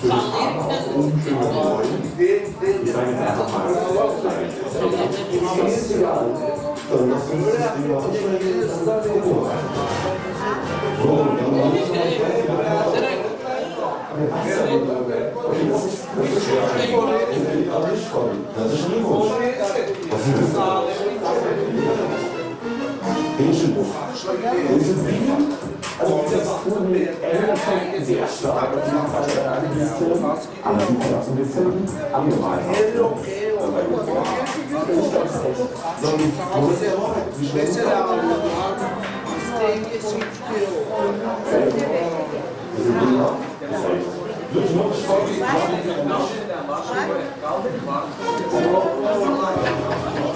für das Arbeiten und für Betreuen. Ich sage jetzt einfach mal, das ist ja dann das System auch So, dann machen wir das ist ein Wunsch. Was ist das? Menschen. Das ist ein sehr stark auf die Verstärkung an die Klassen gezogen, an die Vamos lá.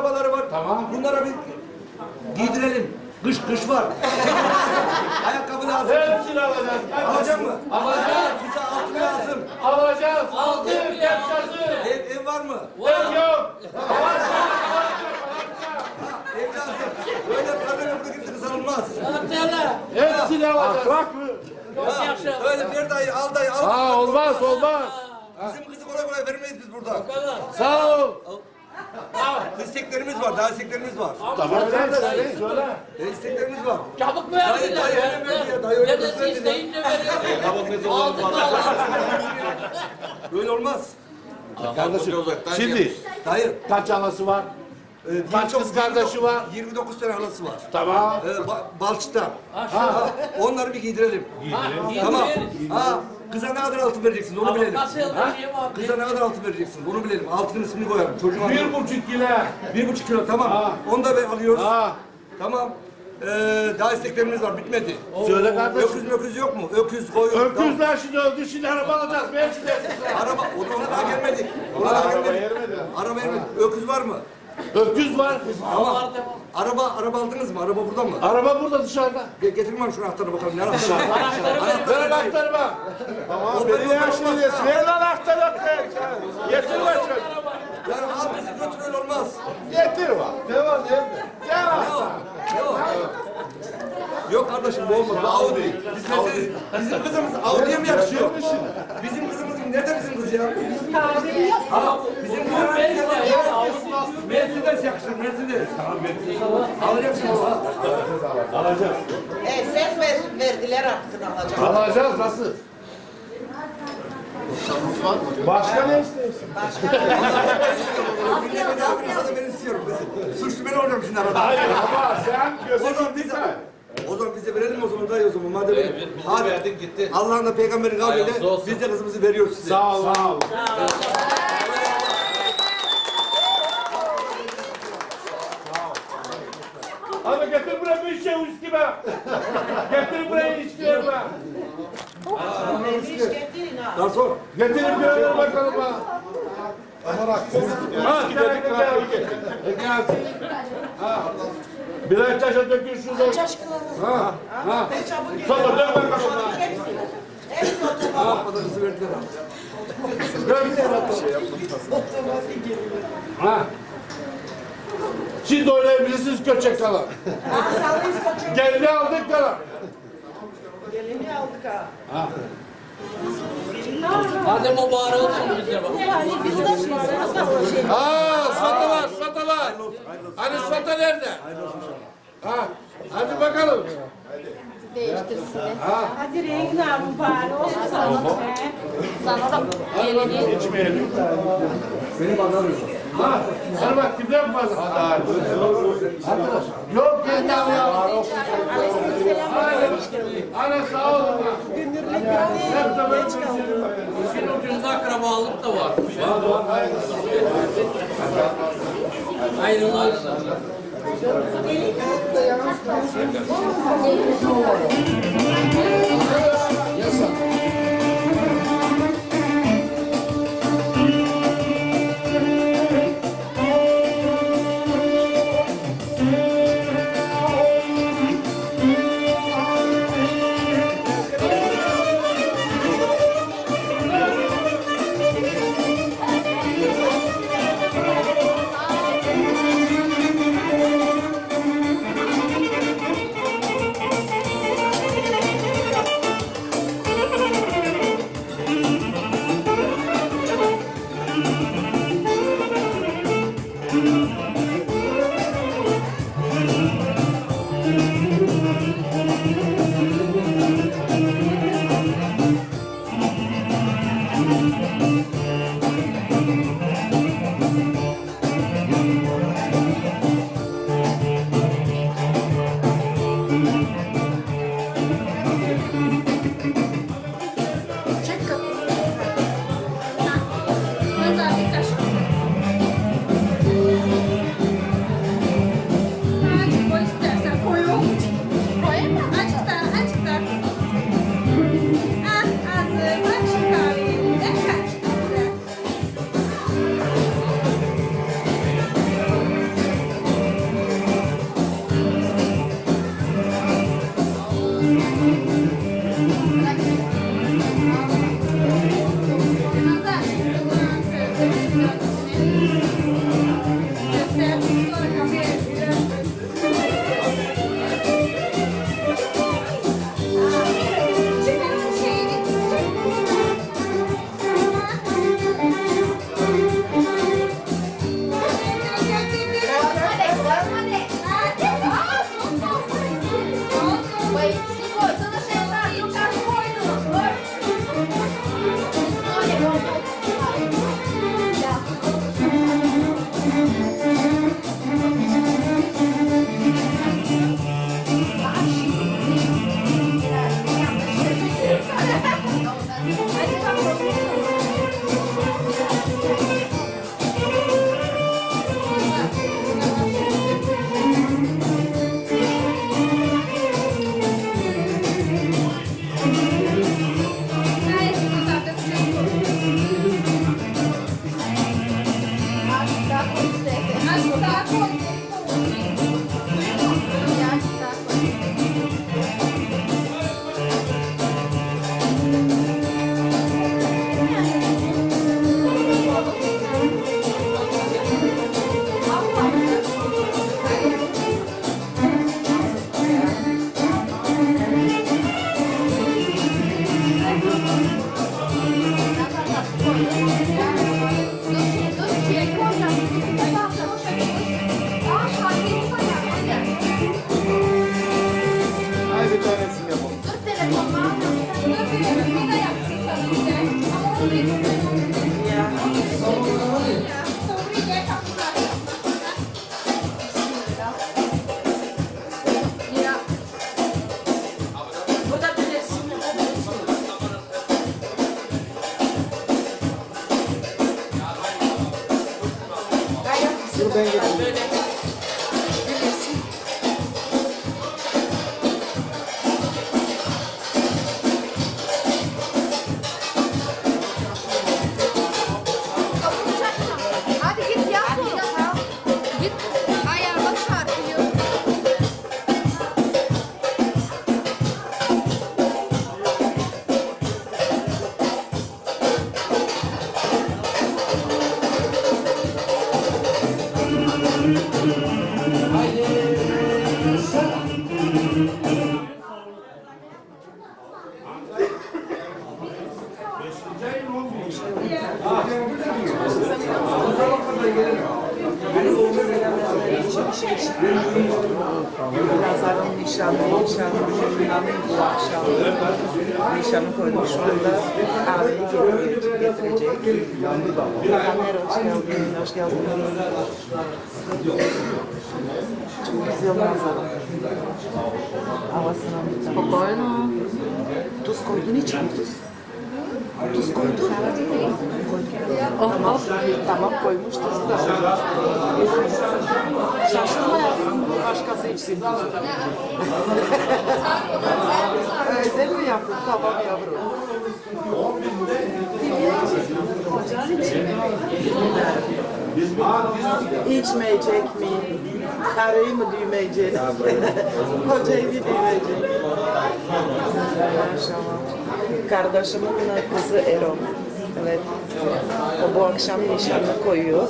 Akrabaları var. Tamam. Bunlara bir giydirelim. Kış kış var. Ayakkabı lazım. Hepsini alacağız. Alacak mı? Alacağız. Bize altın lazım. Alacağız. Aldık. Yapacağız. Ev, ev var mı? Ev yok. Ev lazım. Böyle kadın ömrü gibi kız alınmaz. Hepsini alacağız. Bak. Ha, Öyle bir dayı, al dayı, al. Ha olmaz olmaz. Bizim kızı kolay kolay vermeyiz biz burada. Sağ ol. İsteklerimiz var, daha isteklerimiz var. Tamam de söyle. Söyle. E, isteklerimiz var. Çabuk Dayı, verdiler. dayı öyle verdi ya, dayı öyle Dedesi verdi ya. isteyince veriyor. Aldık aldık. Böyle olmaz. Kardeşim. Şimdi Dayı, kaç halası var? E, Kaç kız kardeşi var? 29 tane halası var. Tamam. E, ba Balçık'ta. Ha, onları bir giydirelim. Tamam. Ha, kıza ne kadar altın vereceksiniz onu bilelim. Abi? Kıza ne kadar altın vereceksiniz onu bilelim. Altının ismini koyalım. Çocuğun. Bir buçuk kilo. Bir buçuk kilo tamam. Ha. Onu da alıyoruz. Ha. Tamam. Ee, daha isteklerimiz var bitmedi. Söyle kardeşim. Öküz möküz yok mu? Öküz, koyun. Öküzler şimdi öldü. Şimdi araba alacağız. Ben şimdi. Tamam. Araba, ona, daha gelmedik. Ona daha gelmedik. Araba gelmedi. Öküz var mı? Öküz var. Tamam. Araba, araba aldınız mı? Araba burada mı? Araba burada dışarıda. Ge- Getirin bana şu anahtarı bakalım. Ne anahtarı? Ver anahtarı bak. Tamam. Beni yaşlıyız. Ver anahtarı. Getir bak. Yani al bizi götür öyle olmaz. Getir bak. Ne var nerede? Gel Yok. Yok. Yok kardeşim bu olmaz. Bu Audi. Biz Mercedes. Bizim kızımız Audi'ye mi yakışıyor? Bizim kızımız nerede bizim kız ya? Ha, bizim kızımız Mercedes yakışır Mercedes. Alacaksın ha. Alacağız. E, ses ver, verdiler artık alacak. Alacağız nasıl? Başka ne istiyorsun? Ben istiyorum kızım. Suçlu ben olacağım şimdi arada. Hayır ama sen bize, gitme. O zaman bize verelim o zaman dayı o zaman madem. Evet, bizi Hadi. verdik gitti. Allah'ın da peygamberin kavliyle Hayırlısı olsun. biz de kızımızı veriyoruz size. Sağ ol. Sağ ol. Hadi getir buraya bir şey üstü be. Getir buraya içkiler be. Garson. Getirin bir öyle bakalım ha. Ha, gel, gel, gel. E, gelsin. Ha. Birer taşa dökün şurada. Ha, ha. Sonra dön bakalım ha. O da kızı verdiler ha. Ha. Şimdi oynayabilirsiniz köçek kalan. Gelini aldık kalan. Gelini aldık ha. Hadi mübarek olsun bize bak. Aa, satalar, satalar. Hani sata nerede? Ha, hadi bakalım. Değiştirsin. Hadi renkli mübarek olsun sana. Sana da gelini. İçmeyelim. Benim adamım. Ha, hadi bak kimden mi fazla? Hadi, Arkadaş. Yok, kendi ya. Ana sağ olun. İşin ucunda akrabalık da var. Ayrılar. Çarşamba günü kızı Erol. Evet. O bu akşam nişanlı koyuyor.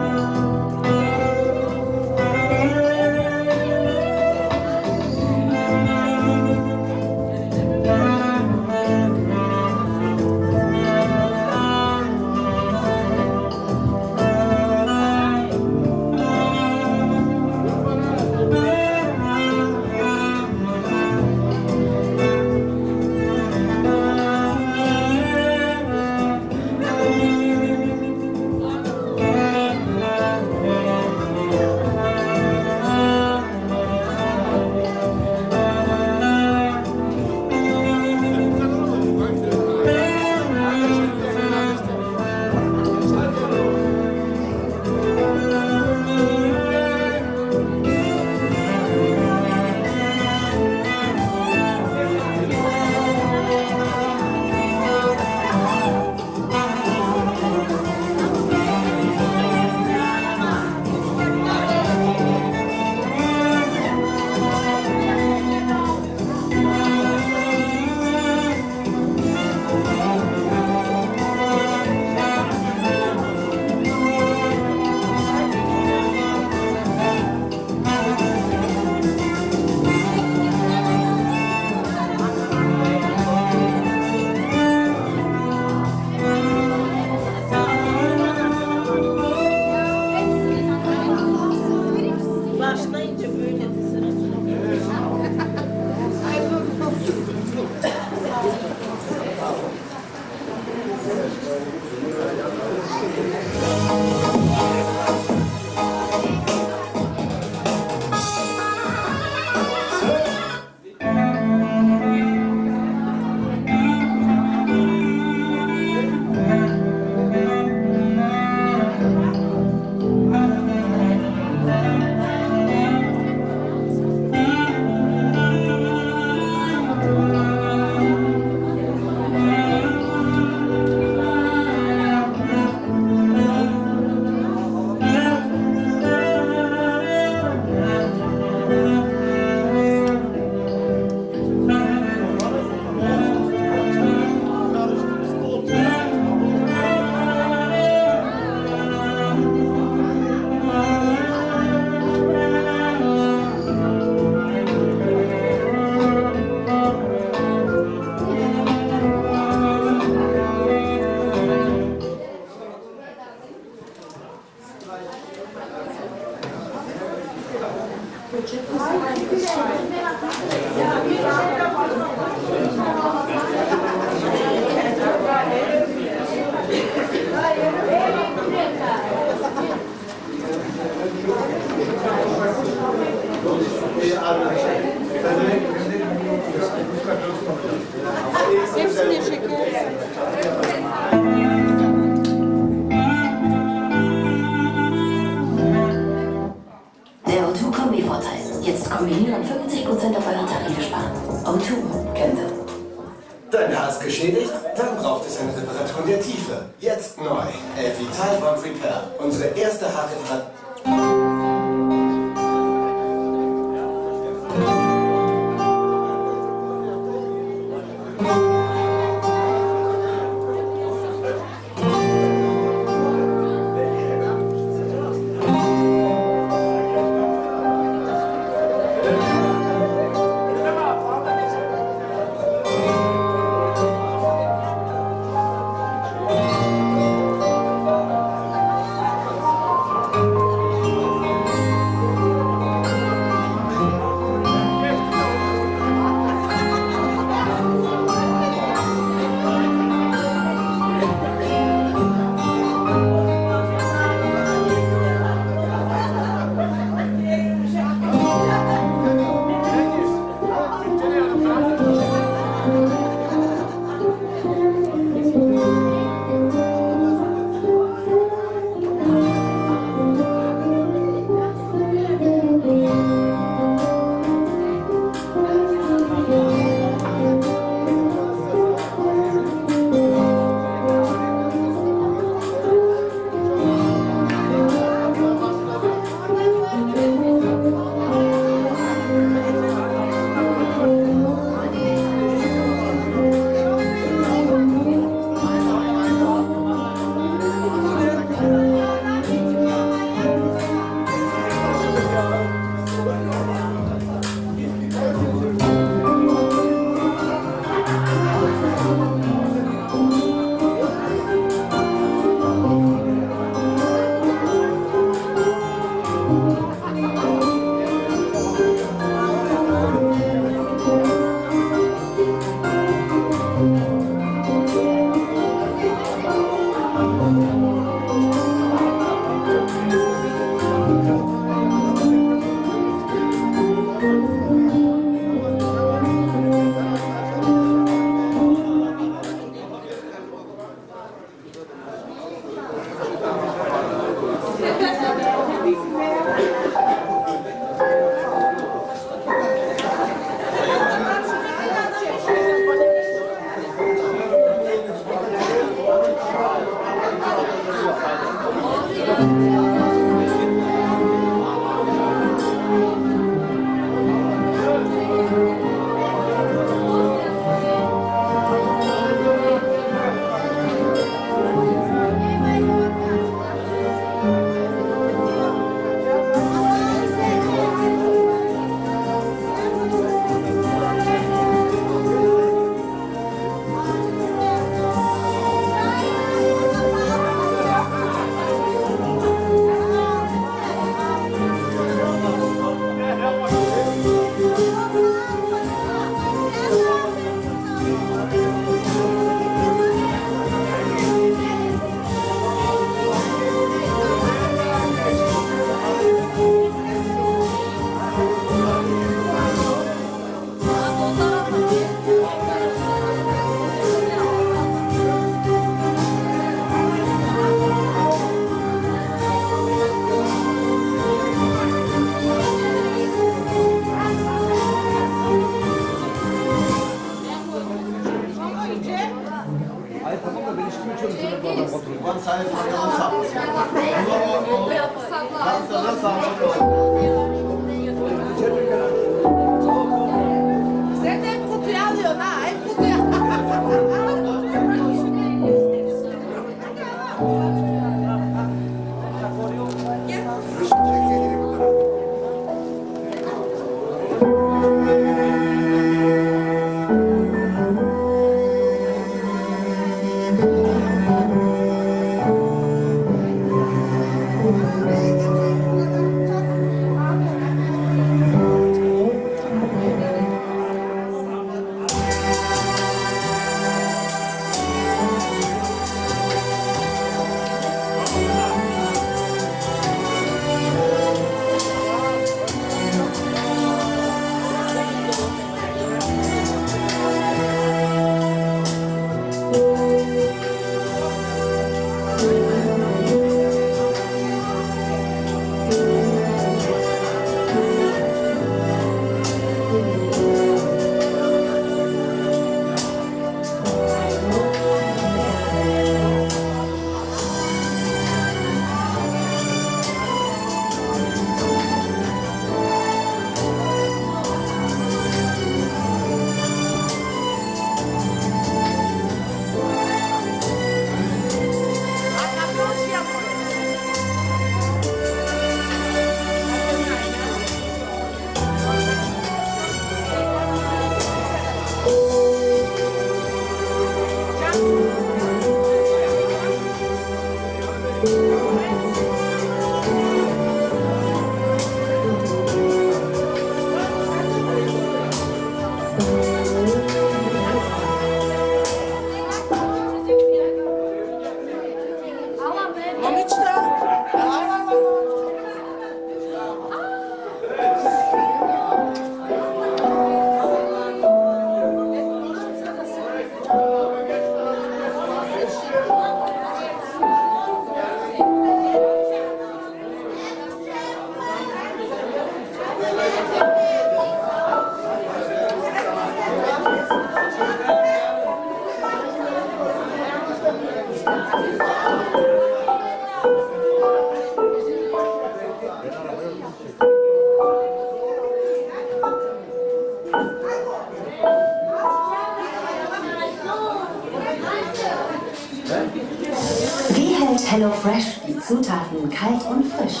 Wie hält HelloFresh die Zutaten kalt und frisch?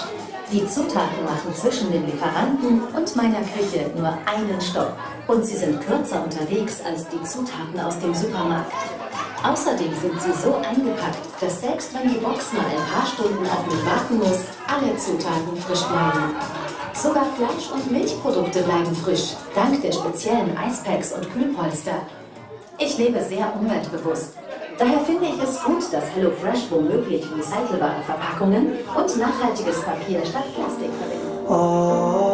Die Zutaten machen zwischen dem Lieferanten und meiner Küche nur einen Stopp. Und sie sind kürzer unterwegs als die Zutaten aus dem Supermarkt. Außerdem sind sie so eingepackt, dass selbst wenn die Box mal ein paar Stunden auf mich warten muss, alle Zutaten frisch bleiben. Sogar Fleisch- und Milchprodukte bleiben frisch, dank der speziellen Eispacks und Kühlpolster. Ich lebe sehr umweltbewusst. Daher finde ich es gut, dass HelloFresh womöglich recycelbare Verpackungen und nachhaltiges Papier statt Plastik verwendet. Ah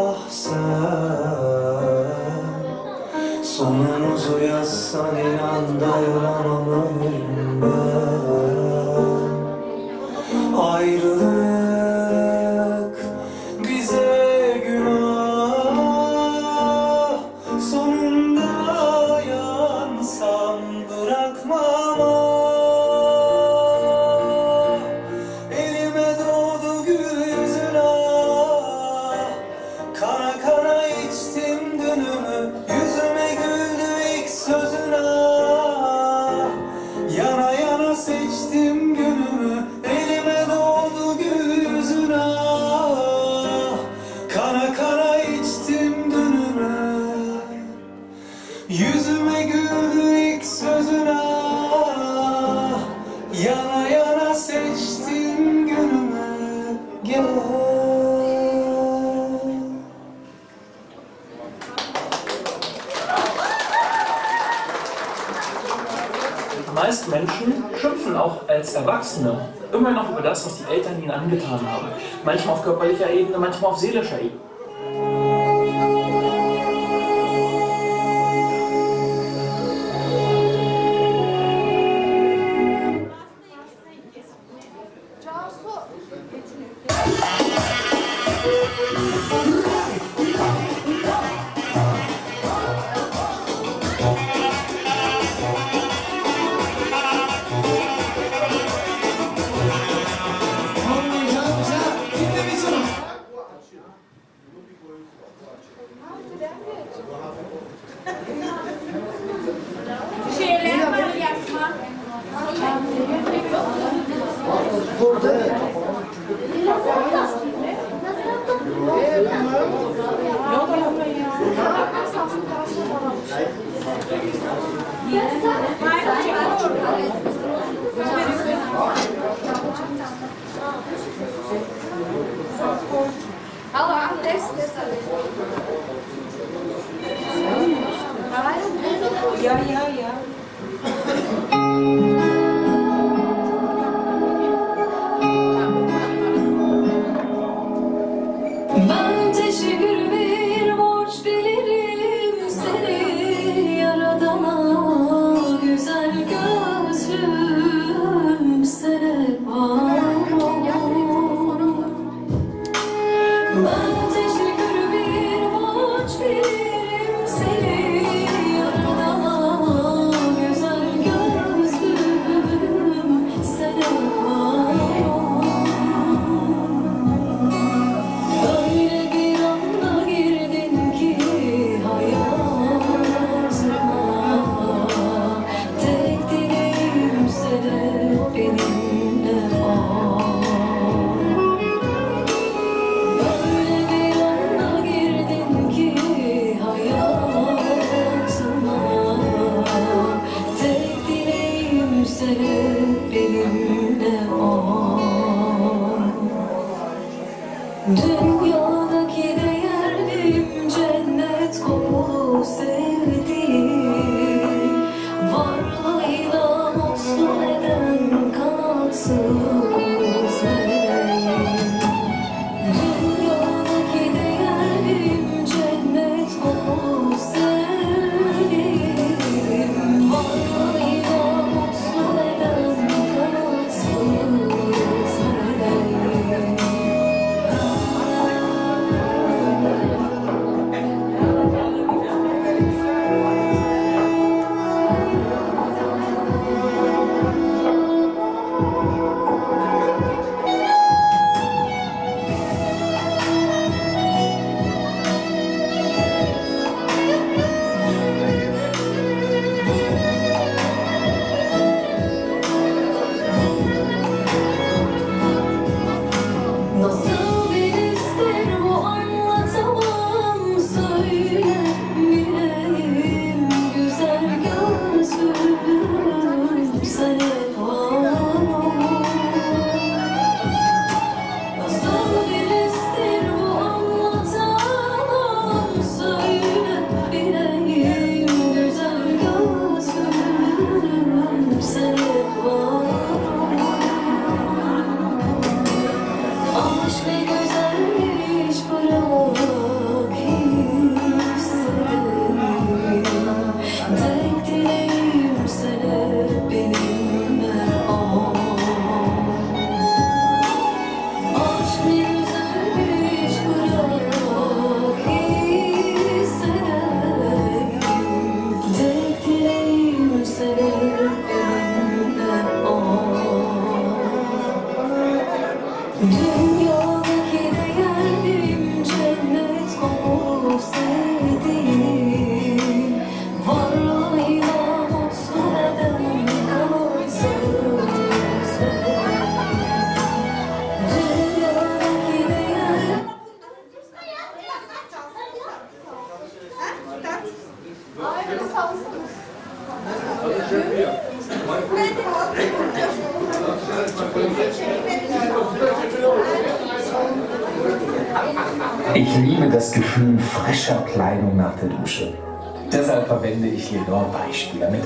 Erwachsene immer noch über das, was die Eltern ihnen angetan haben. Manchmal auf körperlicher Ebene, manchmal auf seelischer Ebene.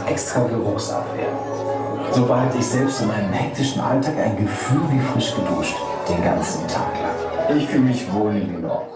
extra Geruchsabwehr. So behalte ich selbst in meinem hektischen Alltag ein Gefühl wie frisch geduscht, den ganzen Tag lang. Ich fühle mich wohl in New Ort.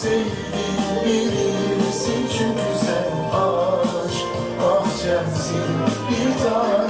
sevdim bilirsin çünkü sen aşk. Ah censin bir tane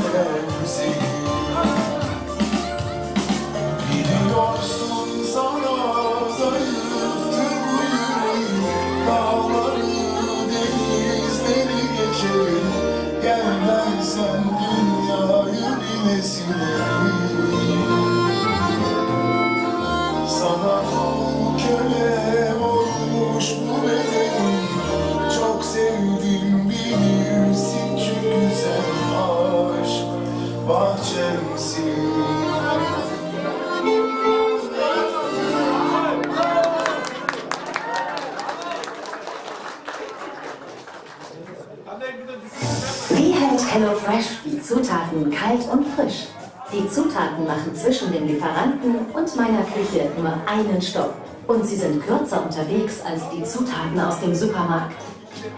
Zutaten kalt und frisch. Die Zutaten machen zwischen dem Lieferanten und meiner Küche nur einen Stopp. Und sie sind kürzer unterwegs als die Zutaten aus dem Supermarkt.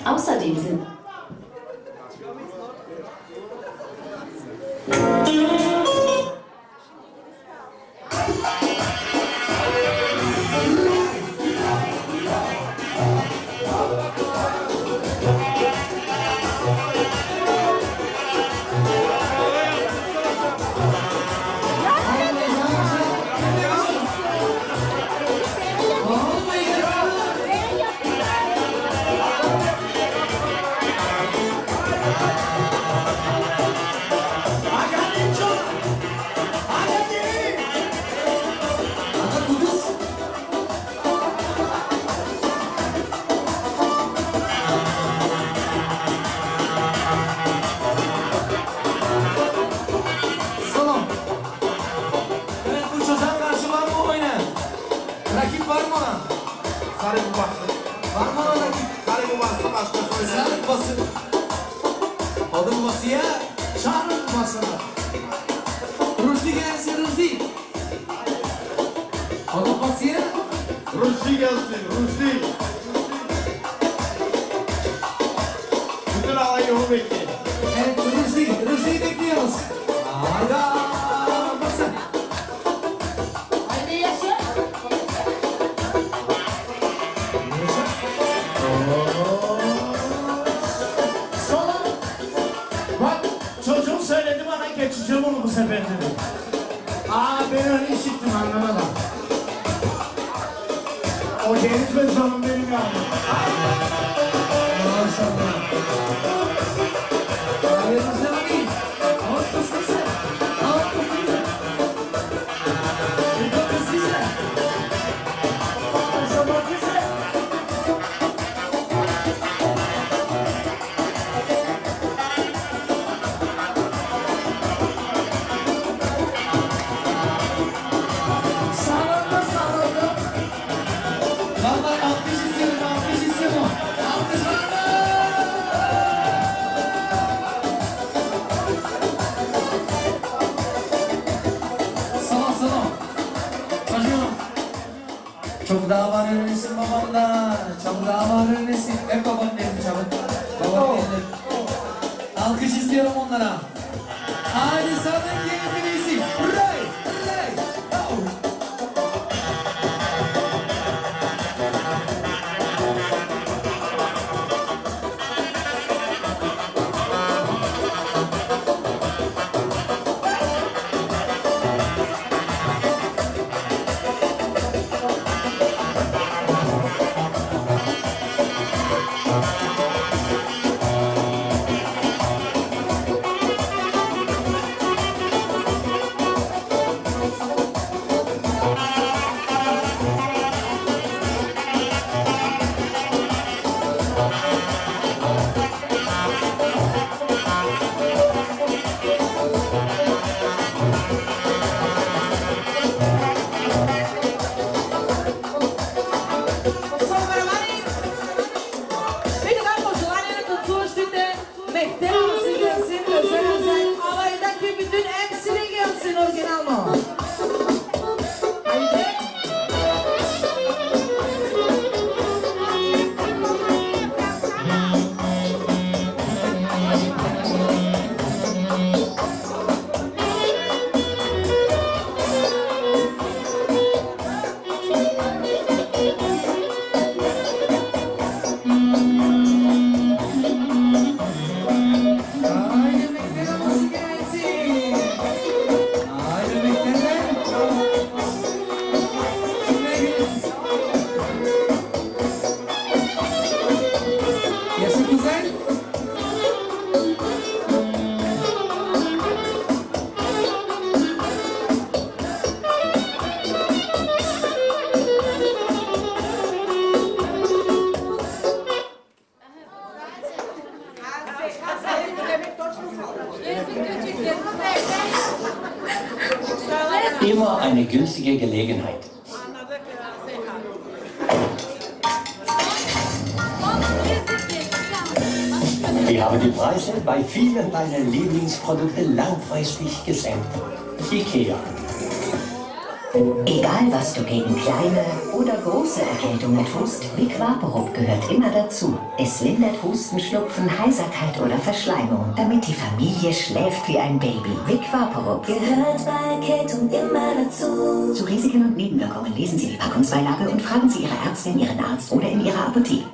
Außerdem sind große Erkältungen tust, Vic Vaporub gehört immer dazu. Es lindert Husten, Schnupfen, Heiserkeit oder Verschleimung, damit die Familie schläft wie ein Baby. Vic Vaporub gehört bei Erkältung immer dazu. Zu Risiken und Nebenwirkungen lesen Sie die Packungsbeilage und fragen Sie Ihre Ärztin, Ihren Arzt oder in Ihrer Apotheke.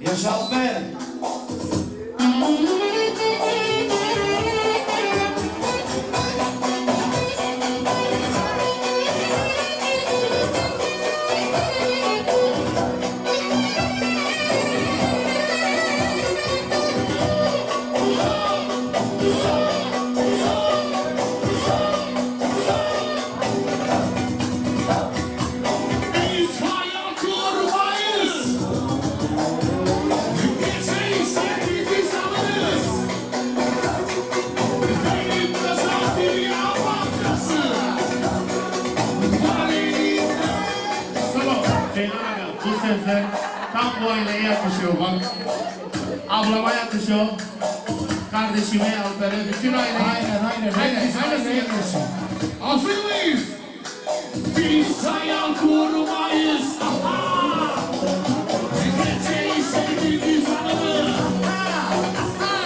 Yes, I'll. aileye yakışıyor bak. Ablama yakışıyor. Kardeşime, Alper'e, bütün aileye. Aynen, aynen. Aynen, aynen. yakışıyor. Hazır mıyız? Biz hayal kurmayız. Aha! Geceyi. Aha! Aha!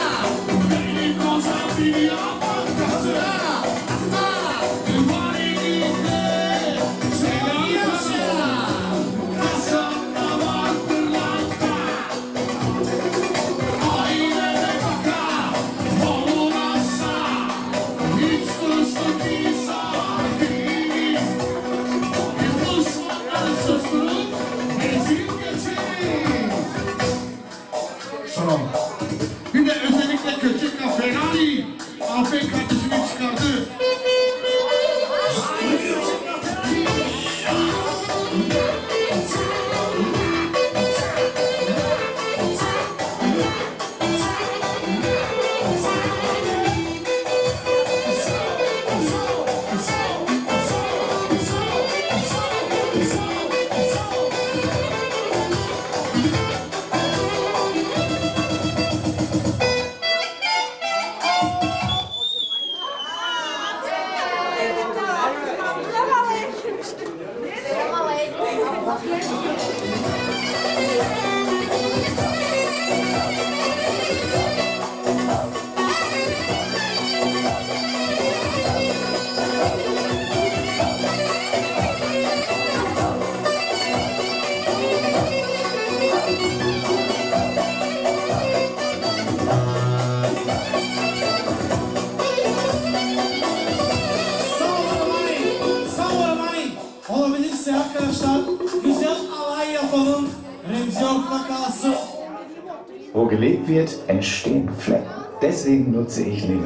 Entstehen Flecken. Deswegen nutze ich Waschmittel.